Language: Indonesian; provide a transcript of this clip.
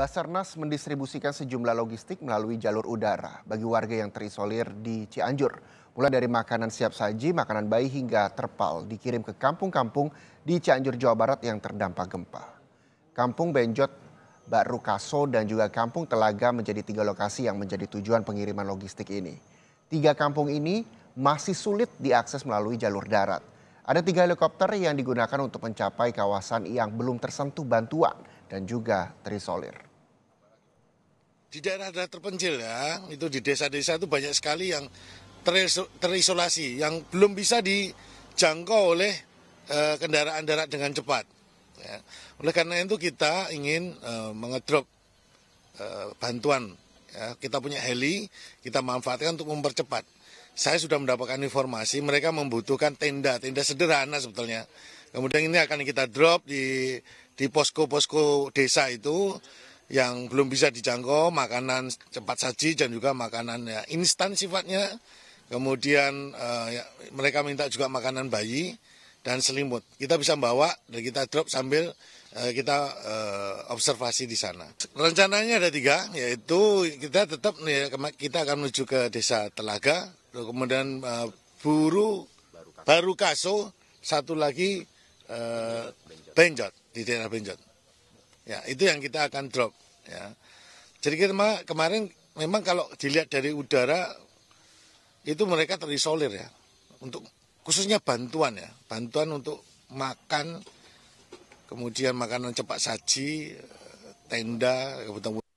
Basarnas mendistribusikan sejumlah logistik melalui jalur udara bagi warga yang terisolir di Cianjur. Mulai dari makanan siap saji, makanan bayi hingga terpal dikirim ke kampung-kampung di Cianjur, Jawa Barat yang terdampak gempa. Kampung Benjot, Baru Kaso, dan juga Kampung Telaga menjadi tiga lokasi yang menjadi tujuan pengiriman logistik ini. Tiga kampung ini masih sulit diakses melalui jalur darat. Ada tiga helikopter yang digunakan untuk mencapai kawasan yang belum tersentuh bantuan dan juga terisolir. Di daerah-daerah terpencil ya, itu di desa-desa itu banyak sekali yang terisolasi, yang belum bisa dijangkau oleh uh, kendaraan darat dengan cepat. Ya. Oleh karena itu kita ingin uh, mengedrop uh, bantuan. Ya. Kita punya heli, kita manfaatkan untuk mempercepat saya sudah mendapatkan informasi mereka membutuhkan tenda, tenda sederhana sebetulnya. Kemudian ini akan kita drop di di posko-posko desa itu yang belum bisa dijangkau, makanan cepat saji dan juga makanan ya, instan sifatnya. Kemudian uh, ya, mereka minta juga makanan bayi dan selimut. Kita bisa bawa dan kita drop sambil uh, kita uh, observasi di sana. Rencananya ada tiga, yaitu kita tetap kita akan menuju ke desa Telaga, kemudian uh, buru baru kaso satu lagi uh, benjot di daerah benjot ya itu yang kita akan drop ya. Jadi kita kemarin memang kalau dilihat dari udara itu mereka terisolir ya. Untuk khususnya bantuan ya. Bantuan untuk makan kemudian makanan cepat saji tenda kebutuhan